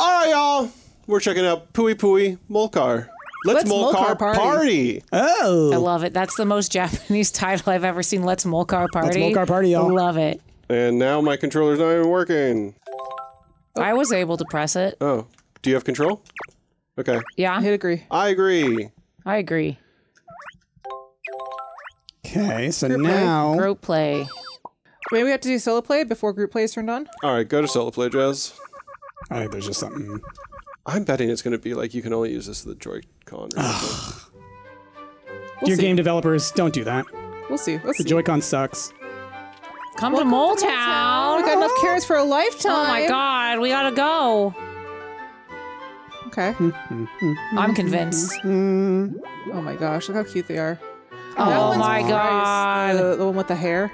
All right, y'all. We're checking out Pui Pui Molcar. Let's, Let's Molcar, Molcar party. party. Oh. I love it. That's the most Japanese title I've ever seen. Let's Molcar Party. Let's Molcar Party, y'all. Love it. And now my controller's not even working. I was able to press it. Oh, do you have control? Okay, Yeah, I agree. I agree. I agree. Okay, so Group play. now Group play. Maybe we have to do solo play before group play is turned on. All right, go to solo play, Jazz. I think there's just something. I'm betting it's going to be like you can only use this with the Joy-Con. Or. We'll Dear see. game developers, don't do that. We'll see. Let's The see. Joy-Con sucks. Come Welcome to to Moletown. We got enough carrots for a lifetime. Oh my god, we gotta go. Okay. Mm, mm, mm, I'm convinced. Oh my gosh, look how cute they are. Oh that Oh one's my nice. god. The, the one with the hair.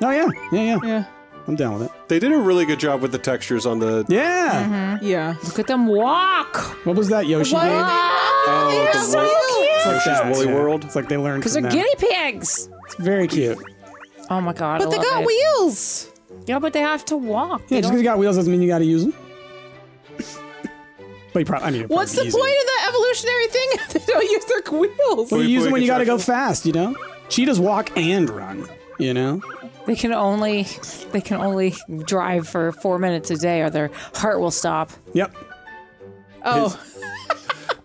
Oh yeah, yeah, yeah. Yeah. I'm down with it. They did a really good job with the textures on the. Yeah. Mm-hmm. Yeah. Look at them walk. What was that Yoshi What? game? Oh, oh the so wo- cute. It's like Yoshi's that, Woolly yeah. World. It's like they learned Because from they're that. guinea pigs. It's very cute. Oh my god. But I they love got it. wheels. Yeah, but they have to walk. They Yeah, just because don't- you got wheels doesn't mean you got to use them. but you probably, I mean, it'd What's the probably point be of that evolutionary thing if they don't use their wheels? Well, you use them when you got to go fast, you know? Cheetahs walk and run, you know? They can only they can only drive for four minutes a day, or their heart will stop. Yep. Oh,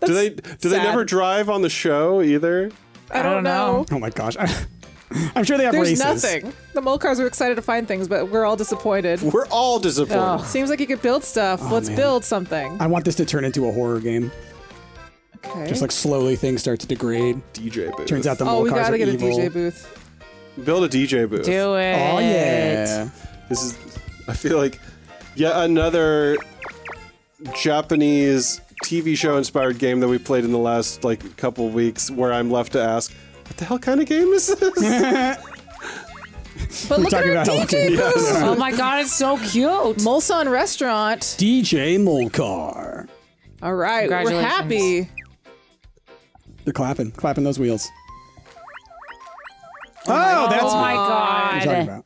Do they do they never drive on the show either? I don't, don't know. know. Oh my gosh. I'm sure they have There's races. nothing. The Molcars are excited to find things, but we're all disappointed. We're all disappointed. Oh. Seems like you could build stuff. Oh, Let's man. build something. I want this to turn into a horror game. Okay. Just like slowly things start to degrade. DJ booth. Turns out the oh, we Molcars gotta are get evil. a DJ booth. Build a DJ booth. Do it. Oh yeah. This is. I feel like yet another Japanese TV show inspired game that we played in the last like couple of weeks, where I'm left to ask, what the hell kind of game is this? But look at talking our DJ looking- booth. Oh my god, it's so cute. Molson Restaurant. DJ Molcar. All right, we're happy. They're clapping, clapping those wheels. Oh, that's oh what my you're talking god. about.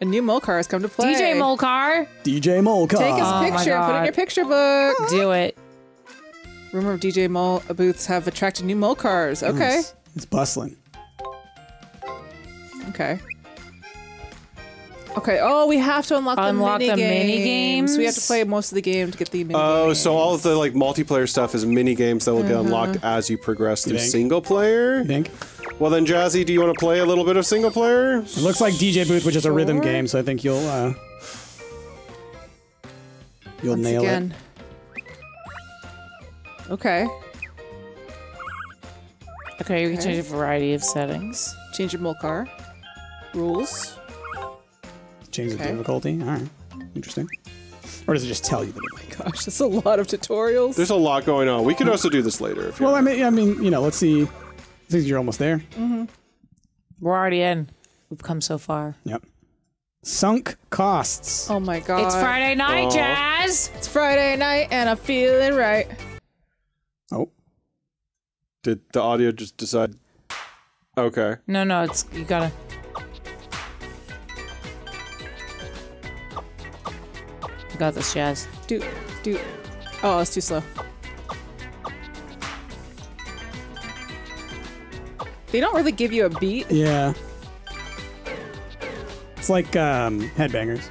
A new Molcar has come to play. DJ Molcar, DJ Molcar. Take his Oh picture. Put it in your picture book. do it. Rumor of DJ Mol booths have attracted new Molcars. Okay. It's, it's bustling. Okay. Okay. Oh, we have to unlock, Unlock the the mini games. We have to play most of the game to get the mini Oh, games. so all of the like multiplayer stuff is mini games that will get Mm-hmm. unlocked as you progress through think? single player. You think? Well then, Jazzy, do you want to play a little bit of single player? It looks like DJ Booth, which is a rhythm game, so I think you'll uh, you'll Once nail again. Okay. Okay, you can Okay. change a variety of settings. Change your Molcar. Rules. it. Change the difficulty. All right, interesting. Or does it just tell you the difficulty? Gosh, that's a lot of tutorials. There's a lot going on. We could also do this later. If you Well, I mean, I mean, you know, let's see. I think you're almost there. Mm-hmm. We're already in. We've come so far. Yep. Sunk costs. oh my god. it's Friday night, Aw. Jazz. It's Friday night and I'm feeling right. Oh, Did the audio just decide? Okay. No, no, it's you gotta. I got this, Jazz. Do do. Oh, it's too slow. They don't really give you a beat. yeah. It's like um, Headbangers.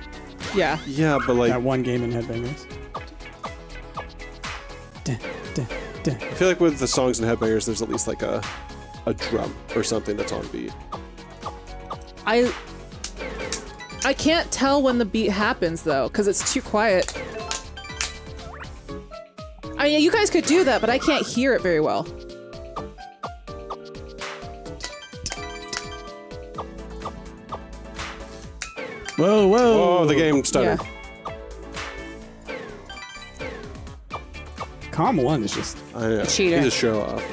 Yeah. Yeah, but like, That one game in Headbangers. Duh, duh, duh. I feel like with the songs in headbangers, there's at least like a a drum or something that's on beat. I I can't tell when the beat happens though, because it's too quiet. I mean, you guys could do that, but I can't hear it very well. Whoa, whoa. Oh, the game stuttered. Yeah. Calm one is just. I uh, know. cheater. He's a show off.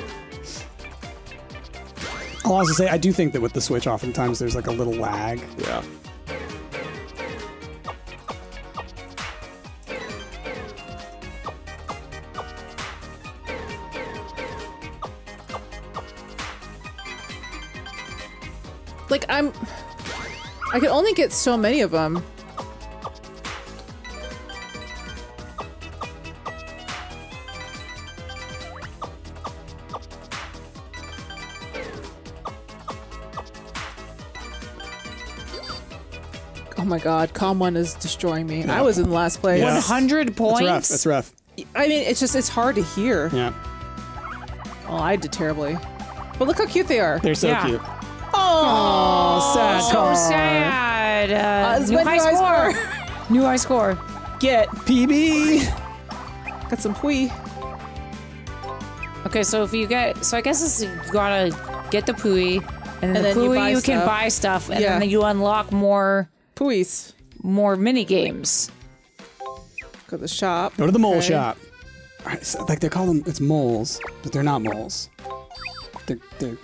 I'll also say I do think that with the Switch, oftentimes there's like a little lag. Yeah. only get so many of them. Oh my god, Calm One is destroying me. Yeah. I was in last place. 100 points? That's rough. That's rough. I mean, it's just, it's hard to hear. Yeah. Well, I did terribly. But look how cute they are. They're so yeah. cute. Oh, sad So car. sad. Uh, it's new high high score. new high score. Get. PB. Got some pui. Okay, so if you get, so I guess it's, you gotta get the Pui, and, And the then you Pui buy you, can buy stuff, and Yeah. then you unlock more Puis. more mini games. Go to the shop. Go to the mole Okay. shop. All right, so, like they call them, it's moles, but they're not moles. They're, they're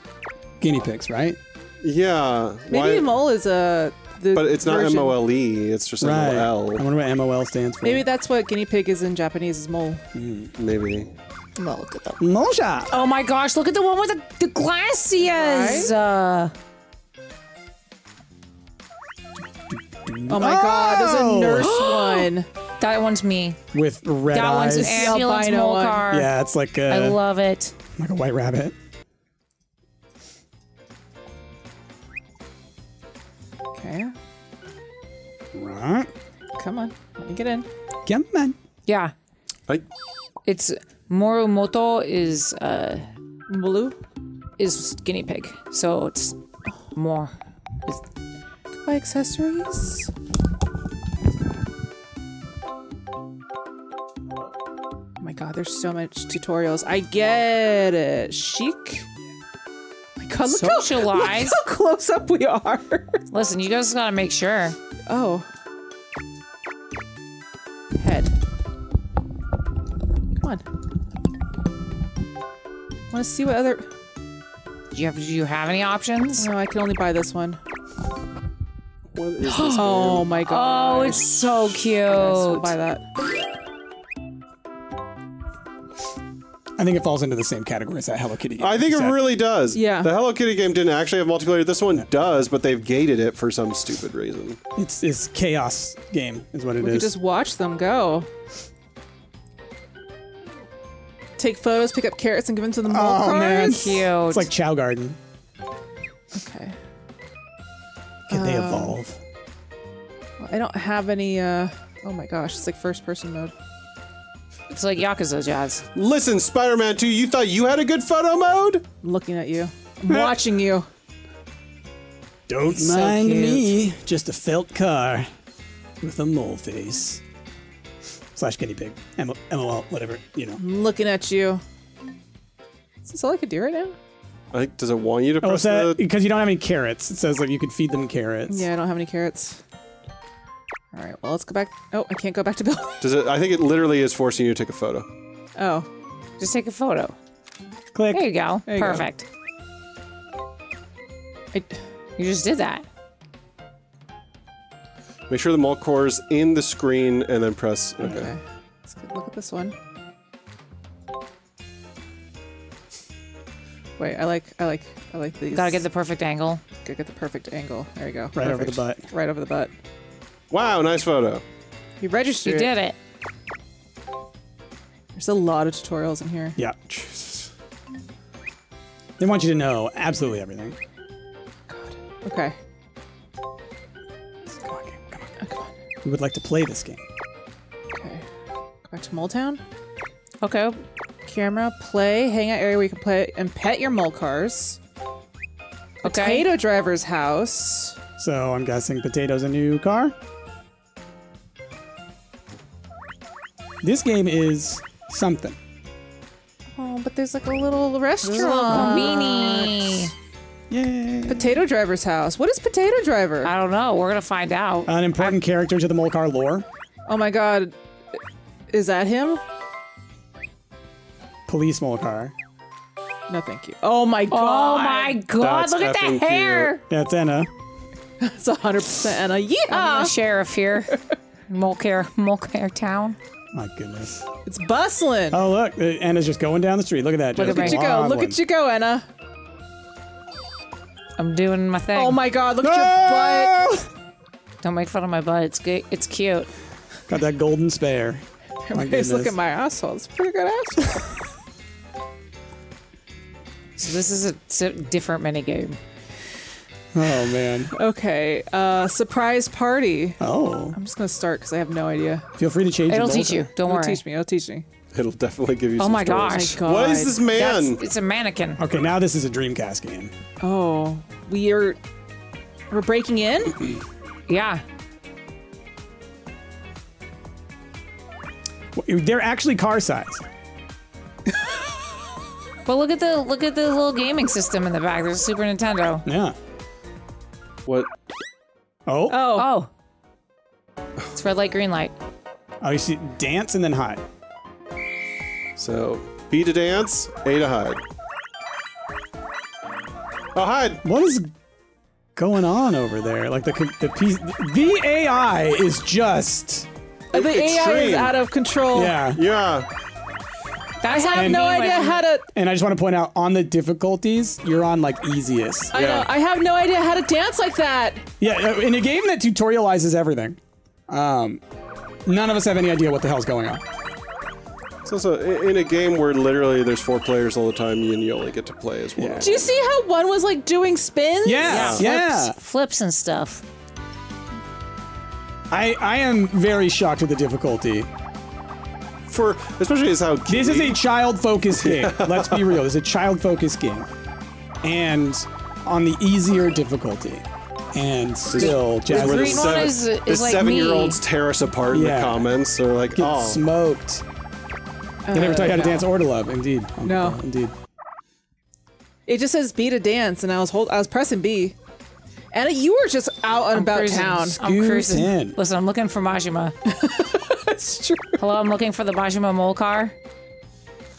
guinea pigs, right? Yeah. Maybe why- mole is a. The But it's not version- M O L E. It's just Right. M I O L. wonder what MOL stands for. Maybe that's what guinea pig is in Japanese is mole. Maybe. Well, look at them. mole shop. Oh my gosh, look at the one with the, the glasses. Uh, Oh my god, there's a Oh. nurse one. that one's me. With red That eyes. one's an ambulance albino mole one. car. yeah, it's like I a, love it. like a white rabbit. Okay, Right. come on, let me get in. Come on. Yeah, I, it's Morimoto is uh Blue. is guinea pig, so it's more. Buy accessories. Oh my god, there's so much tutorials. I get it. Chic. My god, look how, look how close up we are. Listen, you guys gotta make sure. Oh. Head. Come on. Want to see what other? Do you have? Do you have any options? No, I can only buy this one. what is this? Oh my god. Oh, it's so cute. Yes, we'll buy that. I think it falls into the same category as that Hello Kitty. game. I think it Exactly. really does. Yeah. The Hello Kitty game didn't actually have multiplayer. This one does, but they've gated it for some stupid reason. It's it's chaos game is what it We is. could just watch them go. Take photos, pick up carrots, and give them to the mole Oh, man. cars. Cute. It's like Chow Garden. Okay. Can Um, they evolve? Well, I don't have any. uh Oh my gosh, it's like first-person mode. It's like Yakuza jazz. Listen, Spider-Man 2, you thought you had a good photo mode? I'm looking at you. I'm watching you. Don't so mind cute. me. Just a felt car with a mole face. Slash guinea pig. M- MOL, whatever, you know. I'm looking at you. Is this all I could do right now? Like, does it want you to Oh, press is that the... because you don't have any carrots? It says like you could feed them carrots. Yeah, I don't have any carrots. All right, well, let's go back. Oh, I can't go back to Bill. Does it? I think it literally is forcing you to take a photo. oh, Just take a photo. Click. There you go. There you go. Perfect. I, You just did that. Make sure the Molcar's in the screen and then press. Okay. okay. Let's go look at this one. Wait, I like, I like, I like these. Gotta get the perfect angle. Gotta get the perfect angle. There you go. Right over the butt. Right over the butt. Wow, nice photo. You registered. You did it. There's a lot of tutorials in here. Yeah. Jesus. They want you to know absolutely everything. God. Okay. Come on, game. Come on. Oh, come on. We would like to play this game. Okay. Go back to Mole Town. Okay. Camera, play, hangout area where you can play and pet your mole cars. Okay. Potato driver's house. So I'm guessing potatoes a new car. This game is something. Oh, but there's like a little There's little restaurant. conveni. Yay! Potato driver's house. What is potato driver? I don't know. We're gonna find out. An important character to the Molcar lore. Oh my god. Is that him? Police Molcar. No, thank you. Oh my oh god. oh god. my god! That's Look at that hair. Yeah, it's Anna. It's 100% Anna. Yeah. I'm the sheriff here. Molcar, Molcar Town. My goodness. It's bustling. Oh look, uh, Anna's just going down the street. Look at that. Look just at Look you go. wobbling. Look at you go, Anna. I'm doing my thing. Oh my god, look at your butt. Don't make fun of my butt. It's good. It's cute. Got that golden spare. Everybody's look at my asshole. It's a pretty good asshole. So this is a, a different mini game. Oh man. Okay, uh, surprise party. Oh. I'm just gonna start because I have no idea. Feel free to change. It'll teach you. Don't worry. It'll worry. teach me. It'll teach me. It'll definitely give you. Oh some my stories. gosh. God. What is this man? That's, it's a mannequin. Okay, now this is a Dreamcast game. Oh, we are. We're breaking in. Yeah. They're actually car size. But look at the look at the little gaming system in the back. There's a Super Nintendo. Yeah. What? Oh. Oh, Oh. It's red light, green light. Oh, you see, dance and then hide. So B to dance, A to hide. Oh, hide. What is going on over there? Like the the piece, the AI is just the AI is out of control. yeah. Yeah. I have And- no idea how to. And I just want to point out on the difficulties, you're on like easiest. I know. I have no idea how to dance like that. Yeah, uh, in a game that tutorializes everything, um, none of us have any idea what the hell's going on. It's also i- in a game where literally there's four players all the time, you and you only get to play as one. Yeah. Do you see how one was like doing spins? Yeah, yeah. Flips, flips and stuff. I I am very shocked with the difficulty. For especially as how This is a child-focused game. Let's be real. This is a child-focused game, and on the easier difficulty, and still, Jazz where the, green one seven, is- the is like seven-year-olds tear us apart in the comments. They're like, get "Oh, smoked. Uh, they never taught you how to no. dance or to love. Indeed. Oh, No. Indeed. It just says B to dance, and I was hold. I was pressing B. Anna, you were just out and about cruising. town. I'm cruising. in. Listen, I'm looking for Majima. That's true. Hello, I'm looking for the Majima mole car.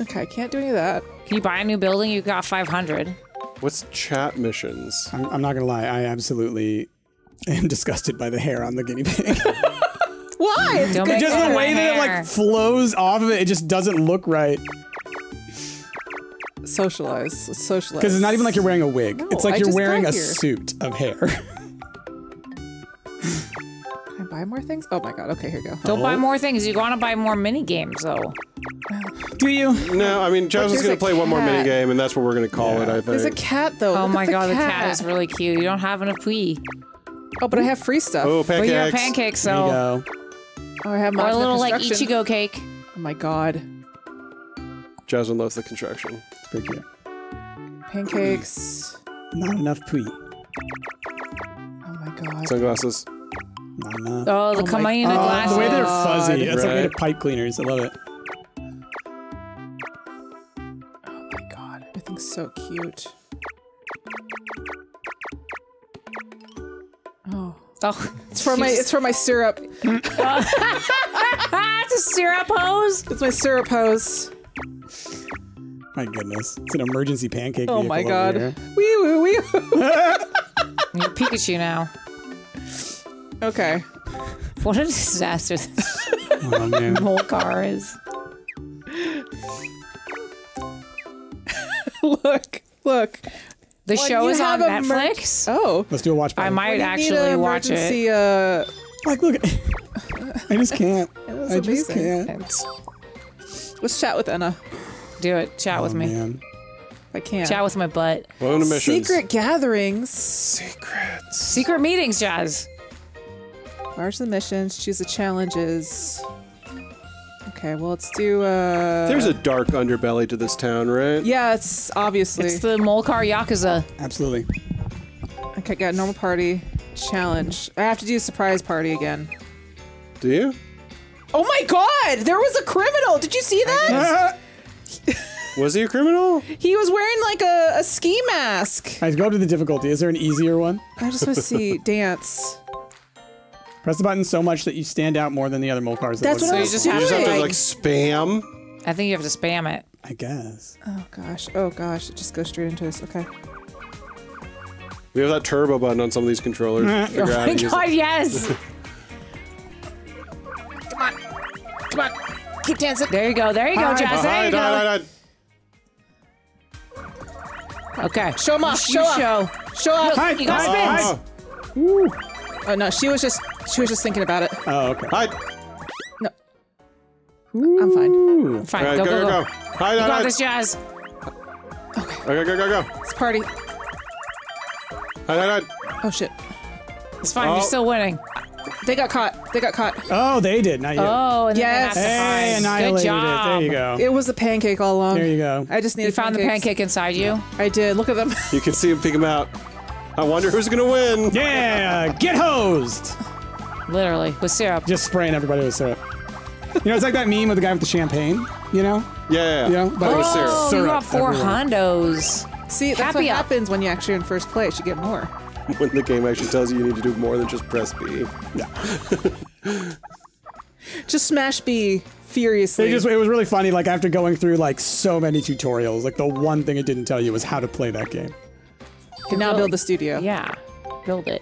Okay, I can't do any of that. Can you buy a new building? You got 500. what's chat missions?" I'm, I'm not gonna lie. I absolutely am disgusted by the hair on the guinea pig. Why? It's Don't good. make just fun the of way my that it hair. like flows off of it, it just doesn't look right. Socialize. Socialize. Because it's not even like you're wearing a wig. No, it's like I you're just wearing got a here. suit of hair. Can I buy more things? Oh my god. Okay, here you go. Don't buy Oh. more things. You want to buy more mini games, though. Do you? No, I mean, Jazz was going to play one more cat. mini game, and that's what we're going to call Yeah. it. I think. There's a cat though. Oh Look my at god, the cat is really cute. You don't have enough pee. Oh, but I have free stuff. oh, But you have pancakes. pancake, There you so. go. Oh, I have Or my a little like. Ichigo cake. Oh my god. Jasmine loves the construction. It's pretty cute. Pancakes. Not enough pee. Oh my god. Sunglasses. Not enough. Oh, the Oh my- Kamaina Uh, glasses. the way they're fuzzy. God. That's like Right. the pipe cleaners. I love it. Oh my god. Everything's so cute. Oh. Oh, It's for my it's for my syrup. It's a syrup hose. It's my syrup hose. My goodness. It's an emergency pancake. Oh vehicle my over god. here. Wee woo wee woo. You're Pikachu now. Okay. What a disaster this Oh man. whole car is. look. Look. The When show you is on have a mer- Netflix. Oh. Let's do a watch party. I might When actually watch it. emergency, Uh, Like, look. I just can't. I just amazing. can't. It's- let's chat with Anna. Do it. Chat with Oh, me. man. If I can't. Chat with my butt. Welcome to missions. Secret gatherings. Secrets. Secret meetings, Jazz. March the missions. Choose the challenges. Okay, well let's do. uh... There's a dark underbelly to this town, right? Yeah, it's obviously. It's the Molcar Yakuza. Absolutely. Okay, got normal party challenge. I have to do a surprise party again. Do you? Oh my god! There was a criminal! Did you see that? Was he a criminal? He was wearing like a, a ski mask. Guys, go up to the difficulty. Is there an easier one? I just want to see dance. Press the button so much that you stand out more than the other mole cars. that That's look what I you was just You have just have to like spam. I think you have to spam it. I guess. Oh gosh. Oh gosh. It just goes straight into this. Okay. We have that turbo button on some of these controllers. Oh Figure out Oh how my god, it. yes! Come on. Come on. Keep dancing. There you go, there you go, Jazz. There you go. Okay. Show him off. You Show off. show. Show off. Hide, You got hide, spins. hide. Oh, Oh no, she was just she was just thinking about it. Oh, okay. hide. No. I'm fine. Ooh. Fine, All right, go, go, go, go, go. go. Hide, You hide, got hide. this, Jazz. Okay, go, go, go. It's party. Hide, hide, hide. Oh shit. It's fine. Oh. You're still winning. They got caught. They got caught. Oh, they did, not you. Oh, and Yes. then they have to hey, annihilated Good job. it. There you go. It was a pancake all along. There you go. I just needed You found the pancake inside you. I did. Look at them. You can see him pick him out. I wonder who's gonna win. Yeah, get hosed. Literally with syrup. Just spraying everybody with syrup. You know, it's like that meme with the guy with the champagne. You know, Yeah, yeah. Yeah, but it was oh, syrup. Oh, you got four everywhere. hondos. See, that's Happy what up. happens when you actually are in first place. You get more. When the game actually tells you you need to do more than just press B. Yeah. Just smash B furiously. It just it was really funny. Like after going through like so many tutorials, like the one thing it didn't tell you was how to play that game. can now build the studio. Yeah. Build it.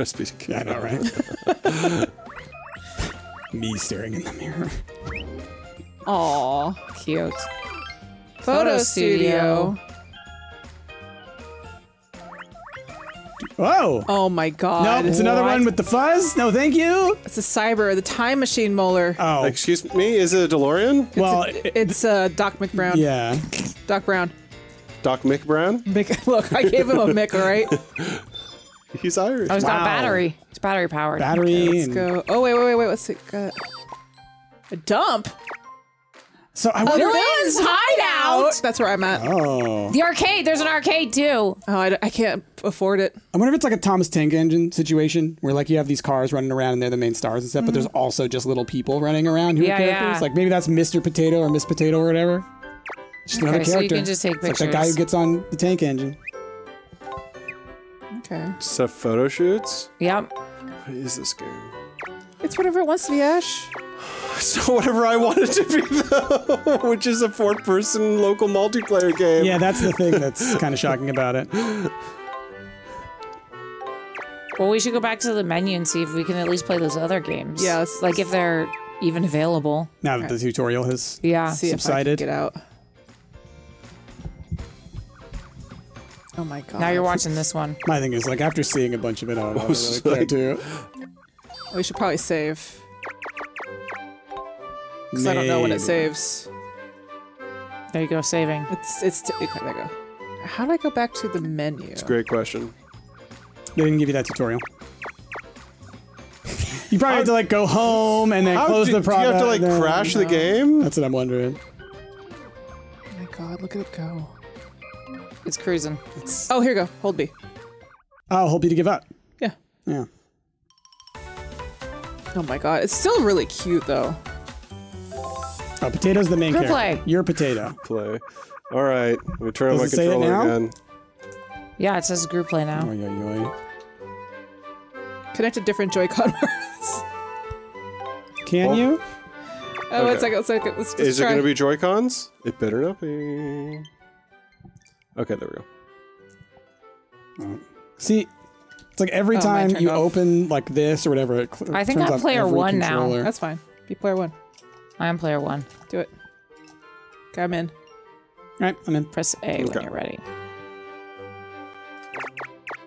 Press B. to kill. I know, right? Me staring in the mirror. Aw. Cute. Photo, Photo studio. studio. Whoa! Oh my god. no, it's another What? one with the fuzz. No, thank you. It's a cyber, the time machine molar. Oh, Excuse me, is it a DeLorean? well, it's, it- it's uh, Doc McBrown. yeah. Doc Brown. Doc McBrown? Mick, look, I gave him a Mick, all right? He's Irish. Oh, it's got Wow. battery. It's battery powered. Battery. Let's go. Oh, wait, wait, wait, wait. What's it got? A dump? So I wonder. Villain's hideout. That's where I'm at. Oh, The arcade. There's an arcade too. Oh, I, I can't afford it. I wonder if it's like a Thomas Tank Engine situation where like you have these cars running around and they're the main stars and stuff, but mm. there's also just little people running around who Yeah, are characters. yeah. Like maybe that's Mr. Potato or Miss Potato or whatever. Just another Okay, so you character. can just take It's like that guy who gets on the tank engine. Okay. Stuff photo shoots? Yep. What is this game? It's whatever it wants to be, Ash. So whatever I want it to be though, which is a four-person local multiplayer game. Yeah, that's the thing that's kind of shocking about it. Well, we should go back to the menu and see if we can at least play those other games. Yeah, let's- Like if they're even available. Now that the tutorial has Yeah. See Subsided. if I can get out. Oh my god. Now you're watching this one. My thing is like after seeing a bunch of it, I don't, I don't was really care like- too. Oh, we should probably save. Because I don't know when it saves. There you go, saving. It's, it's, t- okay, there you go. How do I go back to the menu? It's a great question. They didn't give you that tutorial. You probably have to like go home and then close do, the do you have to like crash the game? That's what I'm wondering. Oh my god, look at it go. It's cruising. It's... Oh, here you go. Hold B. I'll hold B to give up. Yeah. Yeah. Oh my god. It's still really cute though. Oh, potato's the main Group character. play. You're potato. Play. All right, let me turn on my it say controller now? again. Yeah, it says group play now. Oy, oy, oy. Connect to different Joy-Con words. Can Oh. you? Oh, one Okay. second, one second. Let's just Is it going to be Joy Cons? It better not be. Okay, there we go. See, it's like every Oh, time you off. open like this or whatever, it cl- I think turns I'm off player every one now. That's fine. Be player one. I am player one. Do it. Okay, I'm in. All right, I'm in. Press A Okay. when you're ready.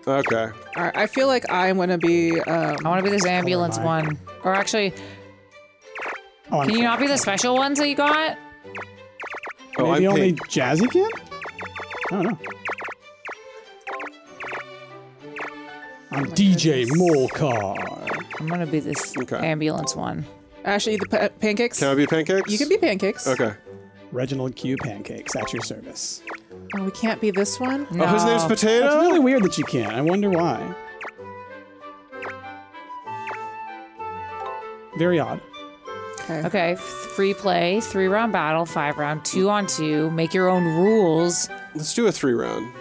Okay. All right. I feel like I'm gonna be. Um, I want to be this ambulance one. Or actually, Oh, I'm can you not be the special ones that you got? Oh, Maybe I'm only pink. Jazzy can? I don't know. I'm DJ Molcar. I'm gonna be this Okay. ambulance one. Ash, eat the pa- pancakes. Can I be pancakes? you can be pancakes. Okay. Reginald Q Pancakes at your service. Oh, we can't be this one. No. Oh, his name's Potato? It's really weird that you can't. I wonder why. Very odd. Okay. Okay, free play, three round battle, five round, two on two. Make your own rules. Let's do a three round.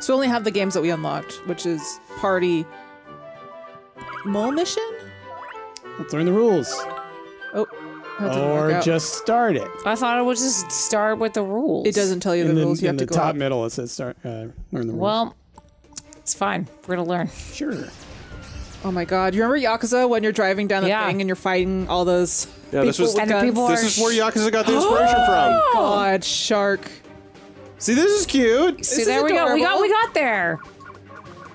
So we only have the games that we unlocked, which is party, mole mission. Let's learn the rules. Oh, Or just start it. I thought it would just start with the rules. It doesn't tell you the in the, rules. You have to go the top up. middle, it says start. Uh, learn the rules. Well, it's fine. We're gonna learn. sure. Oh my god! You remember Yakuza when you're driving down the Yeah. thing and you're fighting all those Yeah, this people was- And the people This is where Yakuza got the inspiration from. God, shark. See, this is cute. See, is there we go. We got we got there.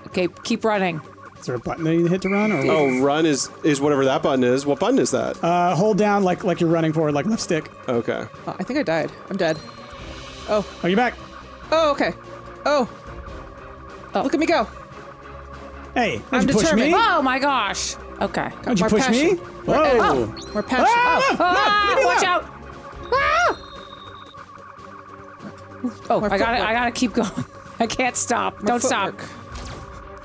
Okay, keep running. Is there a button that you hit to run? Or Oh, run is is whatever that button is. What button is that? uh, hold down like like you're running forward, like left stick. okay. Oh, I think I died. I'm dead. Oh, Are you're back. oh, okay. Oh. Oh. Look at me go. Hey, I'm you push determined. me? Oh my gosh. Okay. Don't you More push me? passion. More- Whoa. oh, more passion. Ah, Oh, no, Ah, leave me watch alone. out. Ah! Oh, More I gotta, footwork. I gotta keep going. I can't stop. more Don't stop. footwork.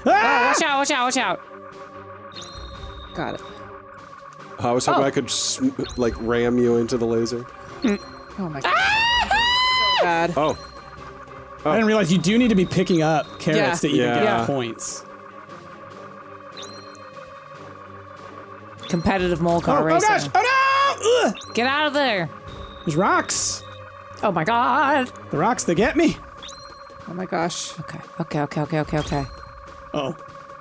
Ah! Watch out, watch out, watch out. Got it. I was hoping Oh. I could sm- like ram you into the laser. Oh my god. So bad. Oh, I didn't realize you do need to be picking up carrots to Yeah. even Yeah. get Yeah. points. Competitive mole Oh, car oh, oh racing. gosh! Oh no! Ugh. Get out of there. There's rocks. Oh my god. The rocks, they get me. Oh my gosh. Okay, okay, okay, okay, okay, okay. Oh,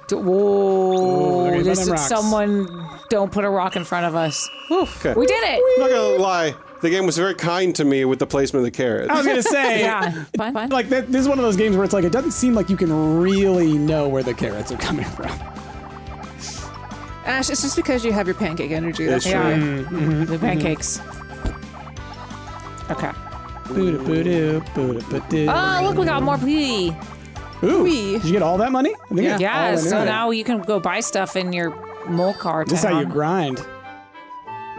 D- Whoa! they're This is someone. Don't put a rock in front of us. okay. We did it. I'm not gonna lie. The game was very kind to me with the placement of the carrots. I was gonna say. Yeah. Fine, fine. Like that, this is one of those games where it's like it doesn't seem like you can really know where the carrots are coming from. Ash, it's just because you have your pancake energy. That's It's why. true. Mm-hmm. The pancakes. Okay. Boo-da, boo-doo, boo-da, boo-doo. Oh, look, we got more pee. Ooh, wee. did you get all that money? I think Yeah. it's all Yeah, so there. now you can go buy stuff in your mole car this is how you grind.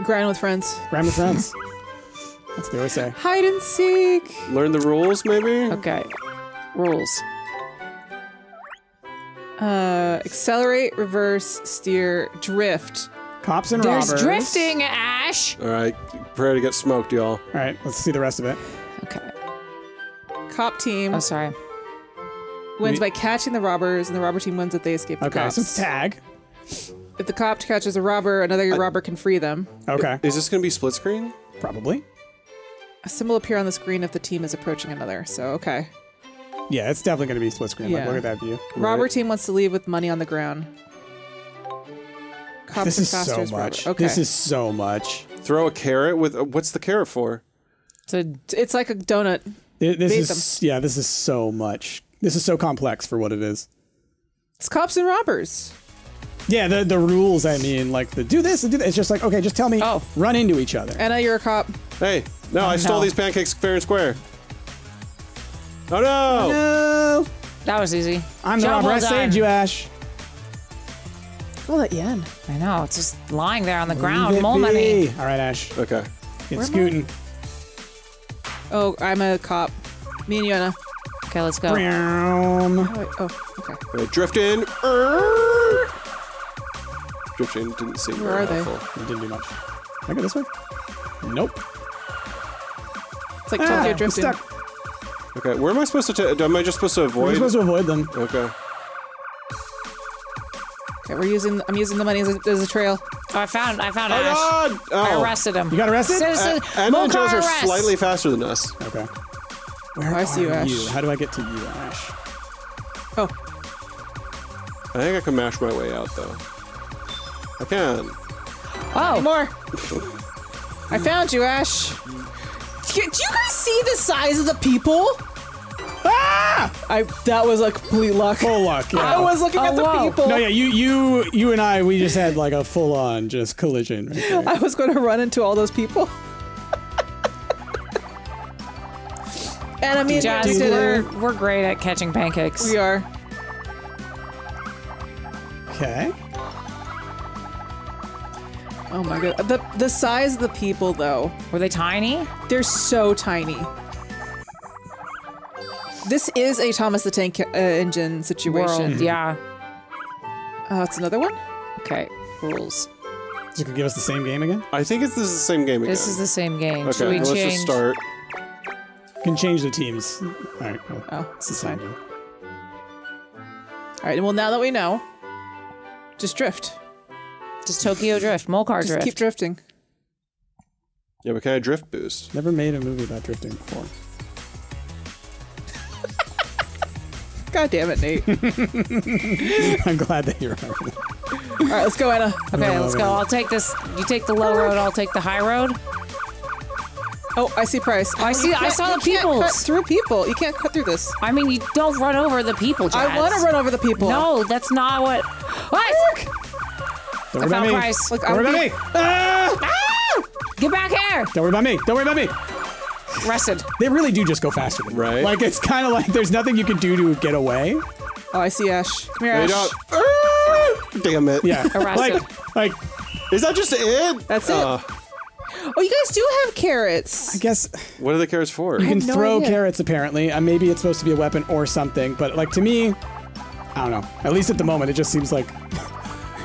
Grind with friends. Grind with friends. That's what they always say. Hide and seek. Learn the rules, maybe. Okay. Rules. Uh, accelerate, reverse, steer, drift. Cops and There's robbers. drifting, Ash. All right, prepare to get smoked, y'all. All right, let's see the rest of it. Okay. Cop team Oh, sorry. wins We- by catching the robbers, and the robber team wins if they escape the Okay, cops. so it's tag. if the cop catches a robber, another robber can free them. Okay, Is this gonna be split screen? probably. A symbol appear on the screen if the team is approaching another. So okay. Yeah, it's definitely going to be split screen. Like, Yeah. look at that view. Robber team wants to leave with money on the ground. Cops This are is so as robber- much. Okay. This is so much. Throw a carrot with. Uh, what's the carrot for? So It's like a donut. Th- This Bait is yeah. This is so much. This is so complex for what it is. It's cops and robbers. Yeah, the the rules. I mean, like the do this and do that. It's just like okay, just tell me. Oh. run into each other. Anna, you're a cop. Hey, no, I stole no. these pancakes fair and square. Oh no! No, that was easy. I'm the Job robber. well I saved you, Ash. Oh, that yen. I know. It's just lying there on the ground. Leave it Mole money. All right, Ash. Okay. It's scooting. Oh, I'm a cop. Me and you, Anna. Okay, let's go. Brown. Oh, wait. oh okay. All right, drift in. Err. Drift in didn't seem Where very are they? It didn't do much. Can I go this way? Nope. It's like Ah, Tokyo I'm drifting. Stuck. Okay, where am I supposed to? ta- am I just supposed to We're avoid? supposed to avoid them. Okay. Okay, we're using. I'm using the money as a, as a trail. Oh, I found. I found Oh Ash. God! I Oh. arrested him. You got arrested? Citizen. Anna mole and Joe's are arrest. slightly faster than us. Okay. Where I see you, Ash. you? How do I get to you, Ash? Oh, I think I can mash my way out though. I can. Oh, more. I found you, Ash. Do you guys see the size of the people? Ah! I that was a complete luck. Full luck. Yeah. I was looking Oh, at the whoa. people. No, yeah, you, you, you and I, we just had like a full-on just collision. Right. I was going to run into all those people. and I mean, Jazz, we did we're, we're great at catching pancakes. We are. Okay. Oh my god. The the size of the people though, Were they tiny? they're so tiny. This is a Thomas the Tank uh, Engine situation. World. Yeah. Oh, it's another one. Okay. Rules. You could give us the same game again. I think it's this is the same game again. This is the same game. Okay, Should we let's change? just start. Can change the teams. All right. Well, Oh, it's the same. fine. game. All right. Well, now that we know, just drift. Just Tokyo Drift, Mole Car Just Drift. keep drifting. Yeah, but can I drift boost? Never made a movie about drifting before. God damn it, Nate. I'm glad that you remember. that. All right, let's go, Anna. Okay, No, let's go. no. I'll take this. You take the low road. I'll take the high road. Oh, I see Price. I see- You I saw the you can't cut through people. You can't cut through this. I mean, you don't run over the people, Jazz. I want to run over the people. No, that's not what. What? Don't I worry about found me. Price. Look, Don't worry I'm about me. Ah! Get back here! Don't worry about me. Don't worry about me. Rested. they really do just go faster. Than. Right. Like it's kind of like there's nothing you can do to get away. Oh, I see Ash. Come here, They Ash. don't. Ah, Damn it. Yeah. Arrested. like like Is that just it? That's it. Uh, Oh, you guys do have carrots. I guess what are the carrots for? you can no throw idea. carrots apparently. Uh, maybe it's supposed to be a weapon or something. But like to me, I don't know. At least at the moment, it just seems like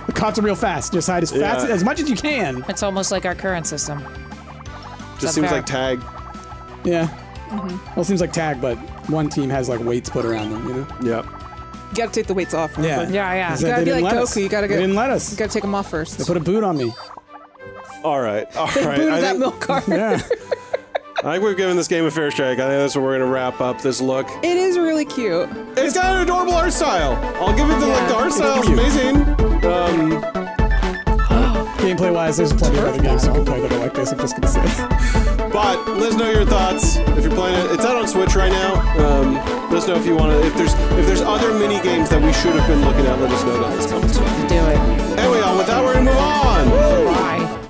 the cops are real fast. Just hide as fast Yeah. as much as you can. It's almost like our current system. Just seems fair? like tag. Yeah. Mm-hmm. Well, it seems like tag, but one team has like weights put around them. You know. Yep. You gotta take the weights off. Yeah. remember? Yeah, yeah. You gotta didn't be like let us. You gotta They get. didn't let us. You gotta take them off first. They put a boot on me. All right. All right. Booted I that think, milk cart. Yeah. I think we've given this game a fair shake. I think that's where we're gonna wrap up this look. It is really cute. It's got an adorable art style. I'll give it the like the art style cute. amazing. Um, Gameplay wise, there's plenty of other games you can play that are like this. I'm just gonna say. but let us know your thoughts if you're playing it. It's out on Switch right now. Um, let us know if you want to. If there's if there's other mini games that we should have been looking at, let us know the comments. Do it. Anyway, on with that, we're gonna move on. Bye.